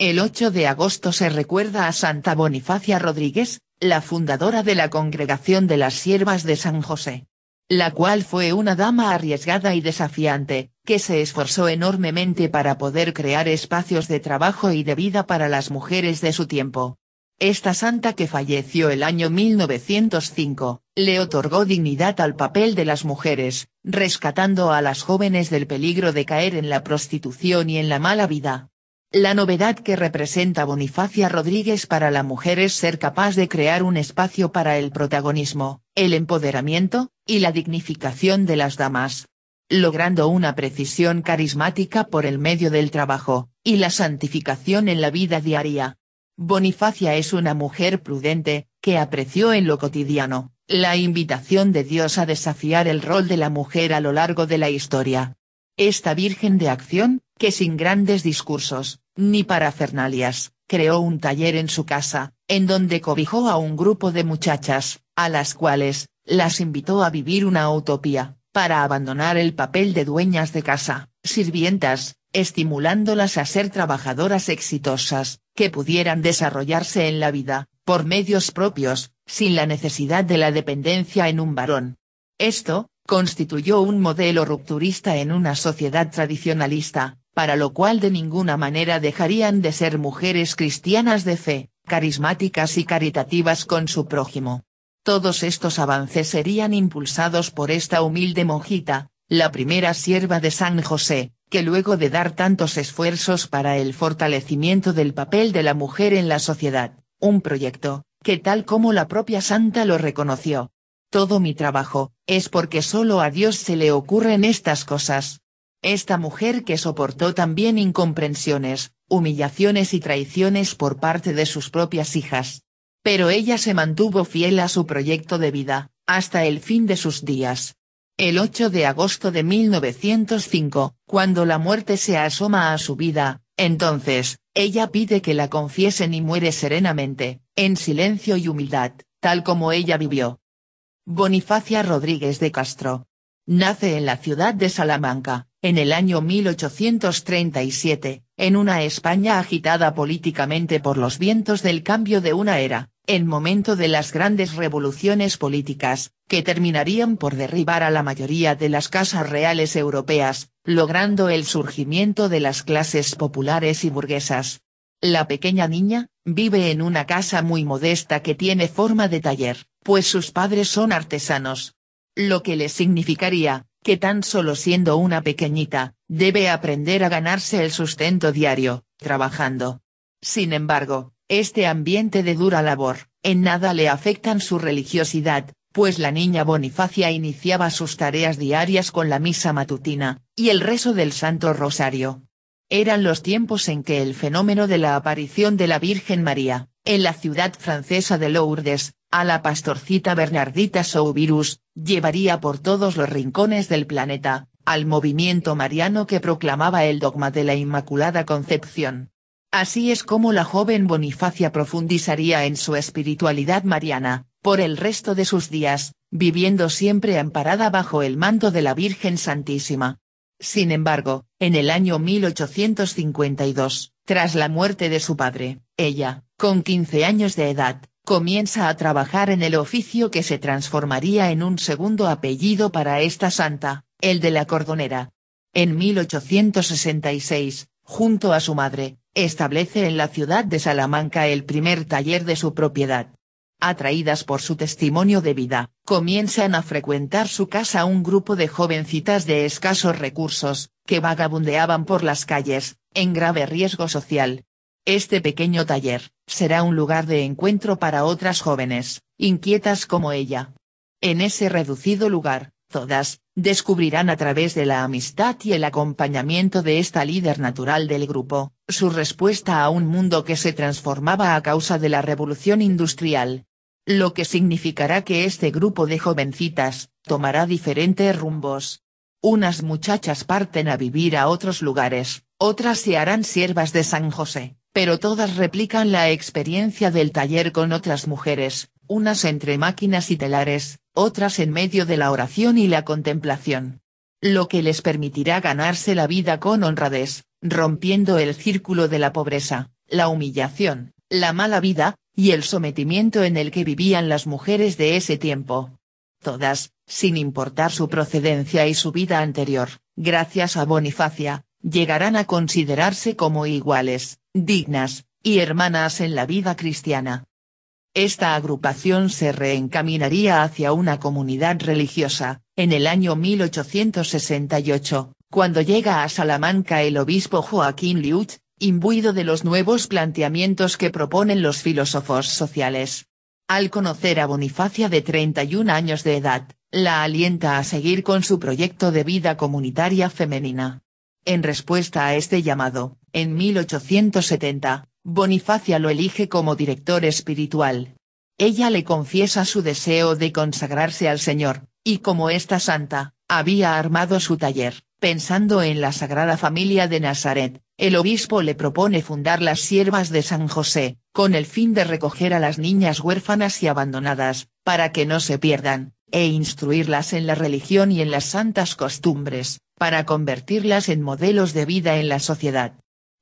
El 8 de agosto se recuerda a Santa Bonifacia Rodríguez, la fundadora de la Congregación de las Siervas de San José. La cual fue una dama arriesgada y desafiante, que se esforzó enormemente para poder crear espacios de trabajo y de vida para las mujeres de su tiempo. Esta santa que falleció el año 1905, le otorgó dignidad al papel de las mujeres, rescatando a las jóvenes del peligro de caer en la prostitución y en la mala vida. La novedad que representa Bonifacia Rodríguez para la mujer es ser capaz de crear un espacio para el protagonismo, el empoderamiento, y la dignificación de las damas. Logrando una precisión carismática por el medio del trabajo, y la santificación en la vida diaria. Bonifacia es una mujer prudente, que apreció en lo cotidiano, la invitación de Dios a desafiar el rol de la mujer a lo largo de la historia. Esta Virgen de Acción, que sin grandes discursos, ni parafernalias, creó un taller en su casa, en donde cobijó a un grupo de muchachas, a las cuales, las invitó a vivir una utopía, para abandonar el papel de dueñas de casa, sirvientas, estimulándolas a ser trabajadoras exitosas, que pudieran desarrollarse en la vida, por medios propios, sin la necesidad de la dependencia en un varón. Esto, constituyó un modelo rupturista en una sociedad tradicionalista, para lo cual de ninguna manera dejarían de ser mujeres cristianas de fe, carismáticas y caritativas con su prójimo. Todos estos avances serían impulsados por esta humilde monjita, la primera sierva de San José, que luego de dar tantos esfuerzos para el fortalecimiento del papel de la mujer en la sociedad, un proyecto, que tal como la propia santa lo reconoció, todo mi trabajo, es porque solo a Dios se le ocurren estas cosas. Esta mujer que soportó también incomprensiones, humillaciones y traiciones por parte de sus propias hijas. Pero ella se mantuvo fiel a su proyecto de vida, hasta el fin de sus días. El 8 de agosto de 1905, cuando la muerte se asoma a su vida, entonces, ella pide que la confiesen y muere serenamente, en silencio y humildad, tal como ella vivió. Bonifacia Rodríguez de Castro. Nace en la ciudad de Salamanca, en el año 1837, en una España agitada políticamente por los vientos del cambio de una era, en momento de las grandes revoluciones políticas, que terminarían por derribar a la mayoría de las casas reales europeas, logrando el surgimiento de las clases populares y burguesas. La pequeña niña, vive en una casa muy modesta que tiene forma de taller, pues sus padres son artesanos. Lo que le significaría, que tan solo siendo una pequeñita, debe aprender a ganarse el sustento diario, trabajando. Sin embargo, este ambiente de dura labor, en nada le afectan su religiosidad, pues la niña Bonifacia iniciaba sus tareas diarias con la misa matutina, y el rezo del Santo Rosario. Eran los tiempos en que el fenómeno de la aparición de la Virgen María, en la ciudad francesa de Lourdes, a la pastorcita Bernardita Soubirus, llevaría por todos los rincones del planeta, al movimiento mariano que proclamaba el dogma de la Inmaculada Concepción. Así es como la joven Bonifacia profundizaría en su espiritualidad mariana, por el resto de sus días, viviendo siempre amparada bajo el manto de la Virgen Santísima. Sin embargo, en el año 1852, tras la muerte de su padre, ella, con 15 años de edad, comienza a trabajar en el oficio que se transformaría en un segundo apellido para esta santa, el de la cordonera. En 1866, junto a su madre, establece en la ciudad de Salamanca el primer taller de su propiedad. Atraídas por su testimonio de vida, comienzan a frecuentar su casa un grupo de jovencitas de escasos recursos, que vagabundeaban por las calles, en grave riesgo social, este pequeño taller, será un lugar de encuentro para otras jóvenes, inquietas como ella. En ese reducido lugar, todas, descubrirán a través de la amistad y el acompañamiento de esta líder natural del grupo, su respuesta a un mundo que se transformaba a causa de la revolución industrial. Lo que significará que este grupo de jovencitas, tomará diferentes rumbos. Unas muchachas parten a vivir a otros lugares, otras se harán siervas de San José, pero todas replican la experiencia del taller con otras mujeres, unas entre máquinas y telares, otras en medio de la oración y la contemplación. Lo que les permitirá ganarse la vida con honradez, rompiendo el círculo de la pobreza, la humillación, la mala vida, y el sometimiento en el que vivían las mujeres de ese tiempo. Todas, sin importar su procedencia y su vida anterior, gracias a Bonifacia, llegarán a considerarse como iguales, dignas, y hermanas en la vida cristiana. Esta agrupación se reencaminaría hacia una comunidad religiosa, en el año 1868, cuando llega a Salamanca el obispo Joaquín Liut, imbuido de los nuevos planteamientos que proponen los filósofos sociales. Al conocer a Bonifacia de 31 años de edad, la alienta a seguir con su proyecto de vida comunitaria femenina. En respuesta a este llamado, en 1870, Bonifacia lo elige como director espiritual. Ella le confiesa su deseo de consagrarse al Señor, y como esta santa, había armado su taller, pensando en la Sagrada Familia de Nazaret, el obispo le propone fundar las Siervas de San José, con el fin de recoger a las niñas huérfanas y abandonadas, para que no se pierdan, e instruirlas en la religión y en las santas costumbres, para convertirlas en modelos de vida en la sociedad.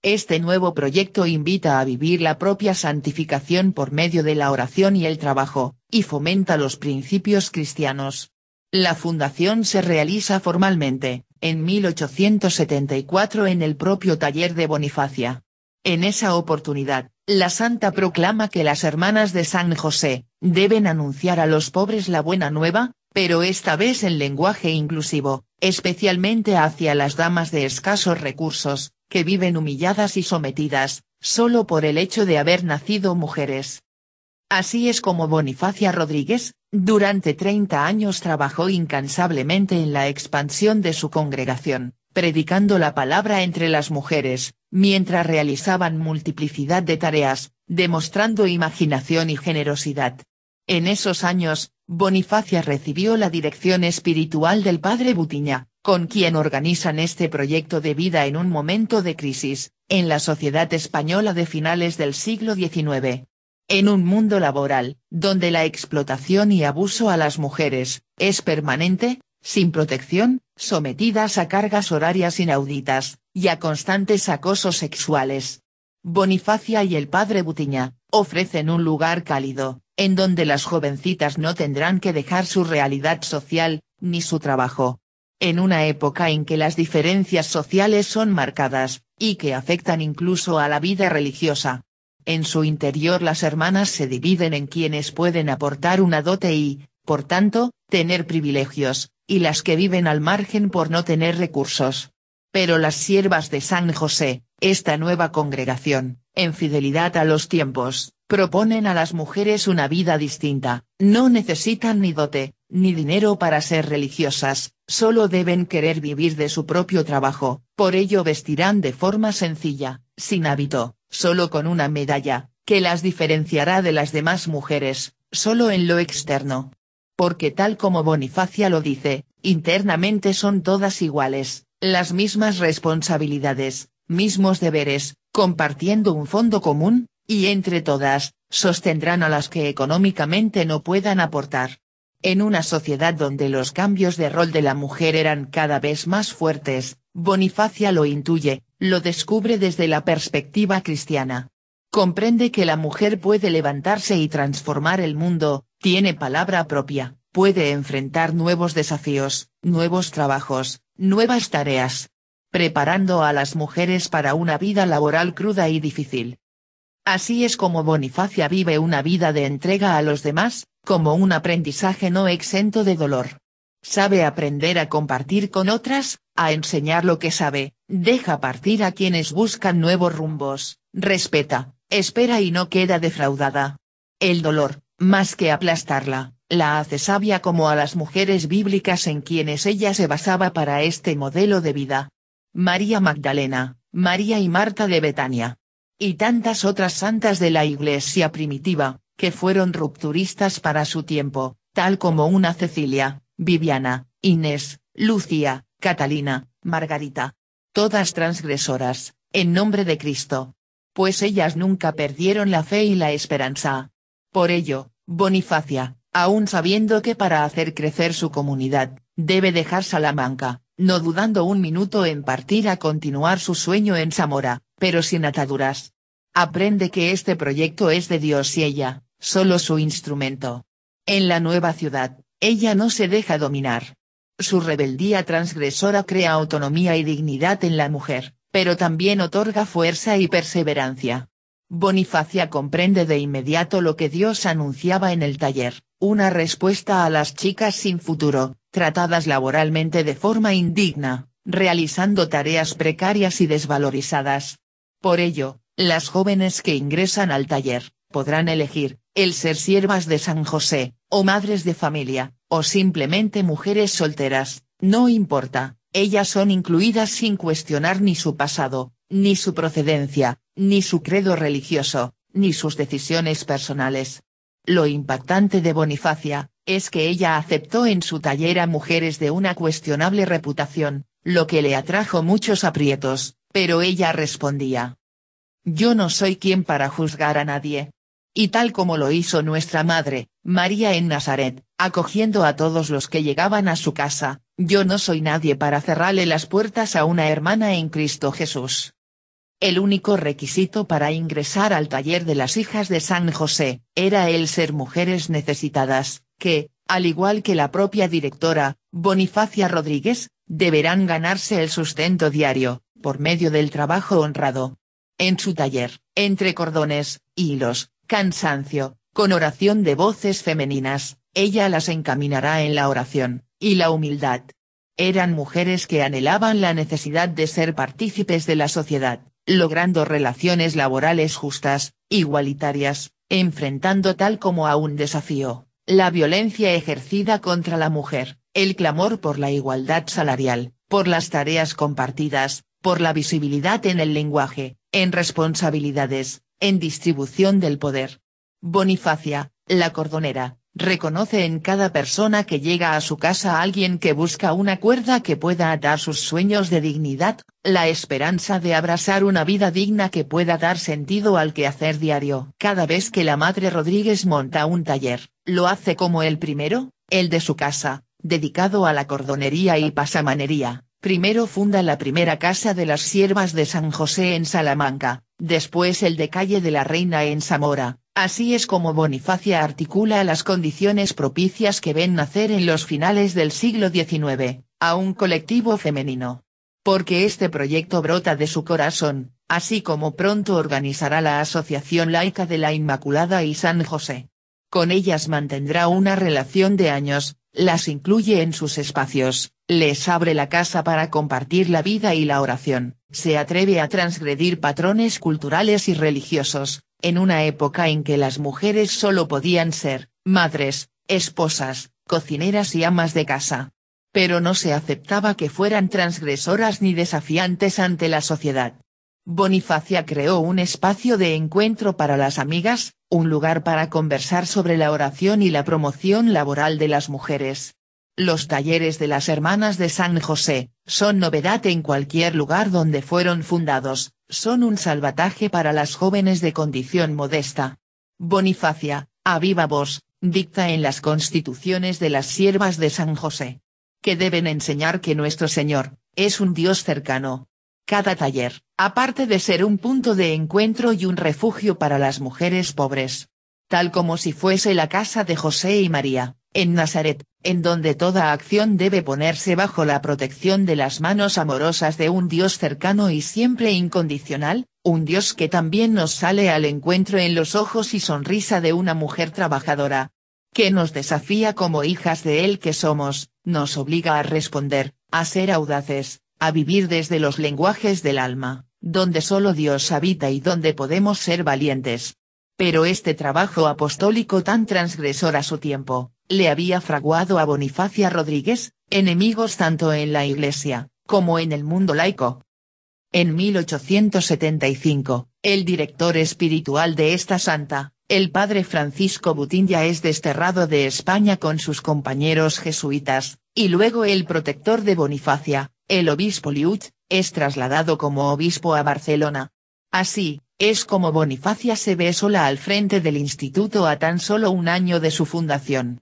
Este nuevo proyecto invita a vivir la propia santificación por medio de la oración y el trabajo, y fomenta los principios cristianos. La fundación se realiza formalmente, en 1874 en el propio taller de Bonifacia. En esa oportunidad, la santa proclama que las hermanas de San José, deben anunciar a los pobres la buena nueva, pero esta vez en lenguaje inclusivo, especialmente hacia las damas de escasos recursos, que viven humilladas y sometidas, solo por el hecho de haber nacido mujeres. Así es como Bonifacia Rodríguez, durante 30 años trabajó incansablemente en la expansión de su congregación, predicando la palabra entre las mujeres, mientras realizaban multiplicidad de tareas, demostrando imaginación y generosidad. En esos años, Bonifacia recibió la dirección espiritual del padre Butiña, con quien organizan este proyecto de vida en un momento de crisis, en la sociedad española de finales del siglo XIX. En un mundo laboral, donde la explotación y abuso a las mujeres, es permanente, sin protección, sometidas a cargas horarias inauditas, y a constantes acosos sexuales. Bonifacia y el padre Butiña, ofrecen un lugar cálido, en donde las jovencitas no tendrán que dejar su realidad social, ni su trabajo. En una época en que las diferencias sociales son marcadas, y que afectan incluso a la vida religiosa, en su interior las hermanas se dividen en quienes pueden aportar una dote y, por tanto, tener privilegios, y las que viven al margen por no tener recursos. Pero las siervas de San José, esta nueva congregación, en fidelidad a los tiempos, proponen a las mujeres una vida distinta, no necesitan ni dote, ni dinero para ser religiosas, solo deben querer vivir de su propio trabajo, por ello vestirán de forma sencilla, sin hábito, solo con una medalla, que las diferenciará de las demás mujeres, solo en lo externo. Porque tal como Bonifacia lo dice, internamente son todas iguales, las mismas responsabilidades, mismos deberes, compartiendo un fondo común, y entre todas, sostendrán a las que económicamente no puedan aportar. En una sociedad donde los cambios de rol de la mujer eran cada vez más fuertes, Bonifacia lo intuye, lo descubre desde la perspectiva cristiana. Comprende que la mujer puede levantarse y transformar el mundo, tiene palabra propia, puede enfrentar nuevos desafíos, nuevos trabajos, nuevas tareas. Preparando a las mujeres para una vida laboral cruda y difícil. Así es como Bonifacia vive una vida de entrega a los demás, como un aprendizaje no exento de dolor. Sabe aprender a compartir con otras, a enseñar lo que sabe, deja partir a quienes buscan nuevos rumbos, respeta, espera y no queda defraudada. El dolor, más que aplastarla, la hace sabia como a las mujeres bíblicas en quienes ella se basaba para este modelo de vida. María Magdalena, María y Marta de Betania. Y tantas otras santas de la Iglesia primitiva, que fueron rupturistas para su tiempo, tal como una Cecilia, Viviana, Inés, Lucía, Catalina, Margarita. Todas transgresoras, en nombre de Cristo. Pues ellas nunca perdieron la fe y la esperanza. Por ello, Bonifacia, aun sabiendo que para hacer crecer su comunidad, debe dejar Salamanca, no dudando un minuto en partir a continuar su sueño en Zamora, pero sin ataduras. aprende que este proyecto es de Dios y ella, solo su instrumento. En la nueva ciudad, ella no se deja dominar. Su rebeldía transgresora crea autonomía y dignidad en la mujer, pero también otorga fuerza y perseverancia. Bonifacia comprende de inmediato lo que Dios anunciaba en el taller, una respuesta a las chicas sin futuro, tratadas laboralmente de forma indigna, realizando tareas precarias y desvalorizadas. Por ello, las jóvenes que ingresan al taller, podrán elegir, el ser siervas de San José, o madres de familia, o simplemente mujeres solteras, no importa, ellas son incluidas sin cuestionar ni su pasado, ni su procedencia, ni su credo religioso, ni sus decisiones personales. Lo impactante de Bonifacia, es que ella aceptó en su taller a mujeres de una cuestionable reputación, lo que le atrajo muchos aprietos, pero ella respondía. Yo no soy quien para juzgar a nadie, y tal como lo hizo nuestra madre, María en Nazaret, acogiendo a todos los que llegaban a su casa, yo no soy nadie para cerrarle las puertas a una hermana en Cristo Jesús. El único requisito para ingresar al taller de las hijas de San José, era el ser mujeres necesitadas, que, al igual que la propia directora, Bonifacia Rodríguez, deberán ganarse el sustento diario, por medio del trabajo honrado. En su taller, entre cordones, hilos, cansancio, con oración de voces femeninas, ella las encaminará en la oración, y la humildad. Eran mujeres que anhelaban la necesidad de ser partícipes de la sociedad, logrando relaciones laborales justas, igualitarias, enfrentando tal como a un desafío, la violencia ejercida contra la mujer, el clamor por la igualdad salarial, por las tareas compartidas, por la visibilidad en el lenguaje, en responsabilidades, en distribución del poder. Bonifacia, la cordonera, reconoce en cada persona que llega a su casa a alguien que busca una cuerda que pueda atar sus sueños de dignidad, la esperanza de abrazar una vida digna que pueda dar sentido al quehacer diario. Cada vez que la madre Rodríguez monta un taller, lo hace como el primero, el de su casa, dedicado a la cordonería y pasamanería. Primero funda la primera casa de las siervas de San José en Salamanca, después el de Calle de la Reina en Zamora, así es como Bonifacia articula las condiciones propicias que ven nacer en los finales del siglo XIX, a un colectivo femenino. Porque este proyecto brota de su corazón, así como pronto organizará la Asociación Laica de la Inmaculada y San José. Con ellas mantendrá una relación de años, las incluye en sus espacios, les abre la casa para compartir la vida y la oración, se atreve a transgredir patrones culturales y religiosos, en una época en que las mujeres solo podían ser, madres, esposas, cocineras y amas de casa. Pero no se aceptaba que fueran transgresoras ni desafiantes ante la sociedad. Bonifacia creó un espacio de encuentro para las amigas, un lugar para conversar sobre la oración y la promoción laboral de las mujeres. Los talleres de las Hermanas de San José, son novedad en cualquier lugar donde fueron fundados, son un salvataje para las jóvenes de condición modesta. Bonifacia, a viva voz, dicta en las constituciones de las siervas de San José. Que deben enseñar que nuestro Señor, es un Dios cercano. Cada taller, aparte de ser un punto de encuentro y un refugio para las mujeres pobres. Tal como si fuese la casa de José y María, en Nazaret, en donde toda acción debe ponerse bajo la protección de las manos amorosas de un Dios cercano y siempre incondicional, un Dios que también nos sale al encuentro en los ojos y sonrisa de una mujer trabajadora. Que nos desafía como hijas de Él que somos, nos obliga a responder, a ser audaces, a vivir desde los lenguajes del alma donde solo Dios habita y donde podemos ser valientes. Pero este trabajo apostólico tan transgresor a su tiempo, le había fraguado a Bonifacia Rodríguez, enemigos tanto en la Iglesia, como en el mundo laico. En 1875, el director espiritual de esta santa, el padre Francisco Butilla es desterrado de España con sus compañeros jesuitas, y luego el protector de Bonifacia, el obispo Liuch, es trasladado como obispo a Barcelona. Así, es como Bonifacia se ve sola al frente del instituto a tan solo un año de su fundación.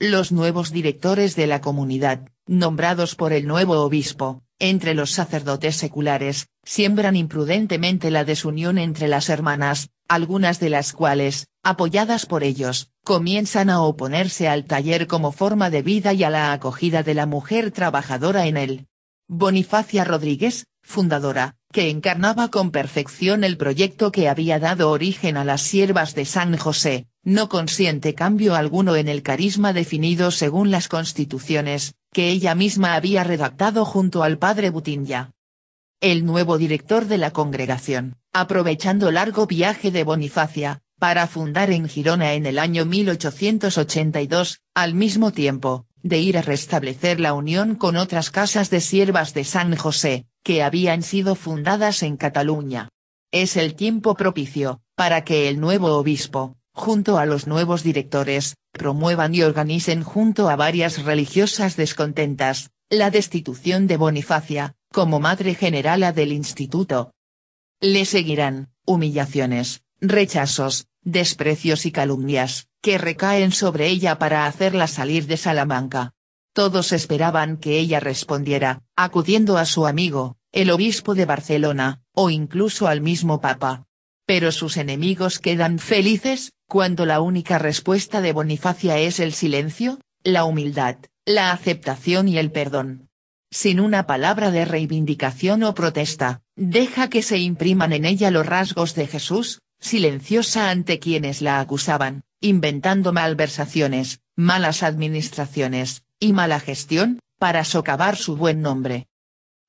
Los nuevos directores de la comunidad, nombrados por el nuevo obispo, entre los sacerdotes seculares, siembran imprudentemente la desunión entre las hermanas, algunas de las cuales, apoyadas por ellos, comienzan a oponerse al taller como forma de vida y a la acogida de la mujer trabajadora en él. Bonifacia Rodríguez, fundadora, que encarnaba con perfección el proyecto que había dado origen a las siervas de San José, no consiente cambio alguno en el carisma definido según las constituciones, que ella misma había redactado junto al padre Butinya. El nuevo director de la congregación, aprovechando largo viaje de Bonifacia, para fundar en Girona en el año 1882, al mismo tiempo, de ir a restablecer la unión con otras casas de siervas de San José, que habían sido fundadas en Cataluña. Es el tiempo propicio, para que el nuevo obispo, junto a los nuevos directores, promuevan y organicen junto a varias religiosas descontentas, la destitución de Bonifacia, como madre generala del instituto. Le seguirán, humillaciones, rechazos, desprecios y calumnias, que recaen sobre ella para hacerla salir de Salamanca. Todos esperaban que ella respondiera, acudiendo a su amigo, el obispo de Barcelona, o incluso al mismo papa. Pero sus enemigos quedan felices, cuando la única respuesta de Bonifacia es el silencio, la humildad, la aceptación y el perdón. Sin una palabra de reivindicación o protesta, deja que se impriman en ella los rasgos de Jesús, silenciosa ante quienes la acusaban, inventando malversaciones, malas administraciones, y mala gestión, para socavar su buen nombre.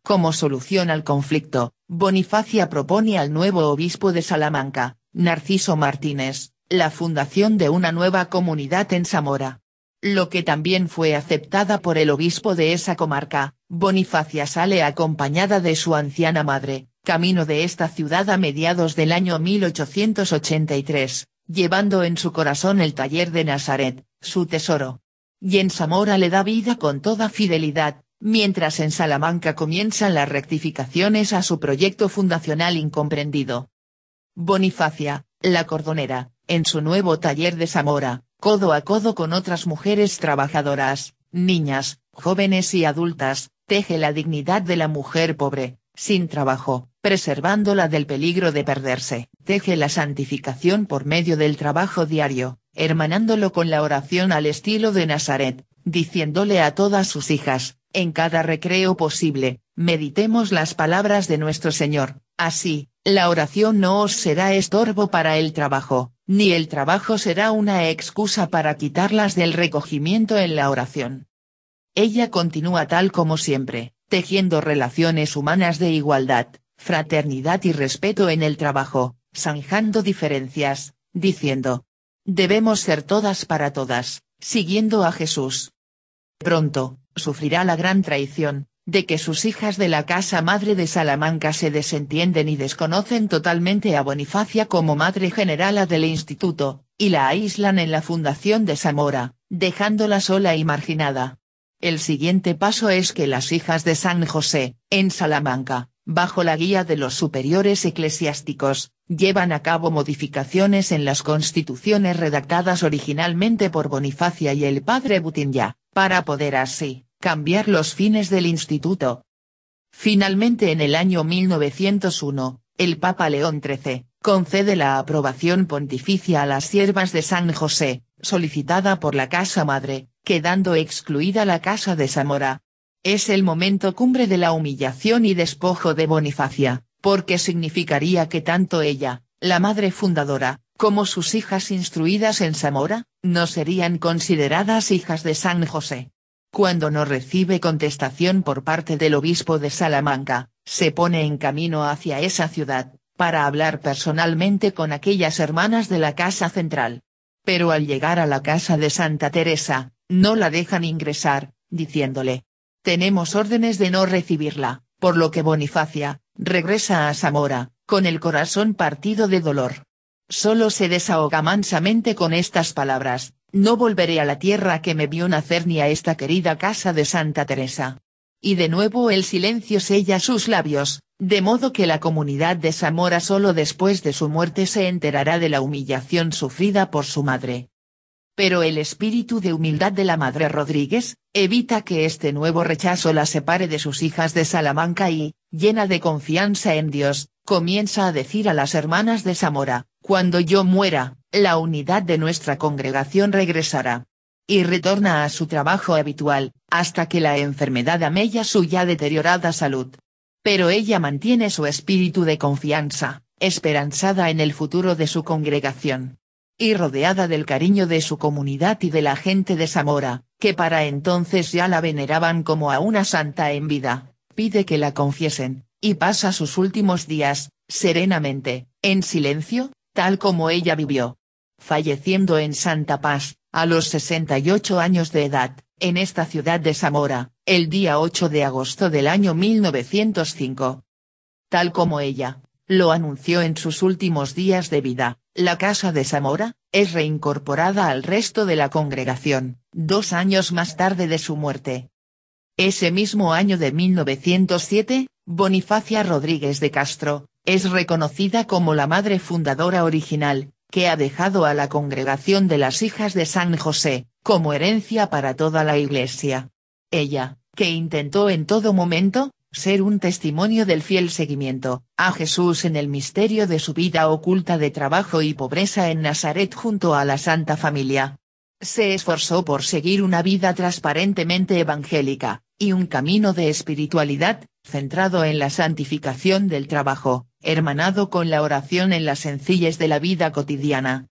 Como solución al conflicto, Bonifacia propone al nuevo obispo de Salamanca, Narciso Martínez, la fundación de una nueva comunidad en Zamora. Lo que también fue aceptada por el obispo de esa comarca, Bonifacia sale acompañada de su anciana madre, camino de esta ciudad a mediados del año 1883, llevando en su corazón el taller de Nazaret, su tesoro. Y en Zamora le da vida con toda fidelidad, mientras en Salamanca comienzan las rectificaciones a su proyecto fundacional incomprendido. Bonifacia, la cordonera, en su nuevo taller de Zamora, codo a codo con otras mujeres trabajadoras, niñas, jóvenes y adultas, teje la dignidad de la mujer pobre, sin trabajo, preservándola del peligro de perderse, teje la santificación por medio del trabajo diario, hermanándolo con la oración al estilo de Nazaret, diciéndole a todas sus hijas, en cada recreo posible, meditemos las palabras de nuestro Señor, así, la oración no os será estorbo para el trabajo, ni el trabajo será una excusa para quitarlas del recogimiento en la oración. Ella continúa tal como siempre, tejiendo relaciones humanas de igualdad, fraternidad y respeto en el trabajo, zanjando diferencias, diciendo. Debemos ser todas para todas, siguiendo a Jesús. Pronto, sufrirá la gran traición, de que sus hijas de la casa madre de Salamanca se desentienden y desconocen totalmente a Bonifacia como madre generala del instituto, y la aíslan en la fundación de Zamora, dejándola sola y marginada. El siguiente paso es que las hijas de San José, en Salamanca, bajo la guía de los superiores eclesiásticos, llevan a cabo modificaciones en las constituciones redactadas originalmente por Bonifacia y el padre Butinya, para poder así, cambiar los fines del instituto. Finalmente en el año 1901, el Papa León XIII, concede la aprobación pontificia a las siervas de San José, solicitada por la Casa Madre, quedando excluida la Casa de Zamora. Es el momento cumbre de la humillación y despojo de Bonifacia, porque significaría que tanto ella, la madre fundadora, como sus hijas instruidas en Zamora, no serían consideradas hijas de San José. Cuando no recibe contestación por parte del obispo de Salamanca, se pone en camino hacia esa ciudad, para hablar personalmente con aquellas hermanas de la casa central. Pero al llegar a la casa de Santa Teresa, no la dejan ingresar, diciéndole. Tenemos órdenes de no recibirla, por lo que Bonifacia, regresa a Zamora, con el corazón partido de dolor. Solo se desahoga mansamente con estas palabras, no volveré a la tierra que me vio nacer ni a esta querida casa de Santa Teresa. Y de nuevo el silencio sella sus labios, de modo que la comunidad de Zamora solo después de su muerte se enterará de la humillación sufrida por su madre. Pero el espíritu de humildad de la madre Rodríguez, evita que este nuevo rechazo la separe de sus hijas de Salamanca y, llena de confianza en Dios, comienza a decir a las hermanas de Zamora, cuando yo muera, la unidad de nuestra congregación regresará. Y retorna a su trabajo habitual, hasta que la enfermedad amella su ya deteriorada salud. Pero ella mantiene su espíritu de confianza, esperanzada en el futuro de su congregación. Y rodeada del cariño de su comunidad y de la gente de Zamora, que para entonces ya la veneraban como a una santa en vida, pide que la confiesen, y pasa sus últimos días, serenamente, en silencio, tal como ella vivió. Falleciendo en Santa Paz, a los 68 años de edad, en esta ciudad de Zamora, el día 8 de agosto del año 1905. Tal como ella, lo anunció en sus últimos días de vida, la Casa de Zamora, es reincorporada al resto de la congregación, dos años más tarde de su muerte. Ese mismo año de 1907, Bonifacia Rodríguez de Castro, es reconocida como la madre fundadora original, que ha dejado a la congregación de las hijas de San José, como herencia para toda la Iglesia. Ella, que intentó en todo momento, ser un testimonio del fiel seguimiento, a Jesús en el misterio de su vida oculta de trabajo y pobreza en Nazaret junto a la Santa Familia. Se esforzó por seguir una vida transparentemente evangélica, y un camino de espiritualidad, centrado en la santificación del trabajo, hermanado con la oración en las sencillez de la vida cotidiana.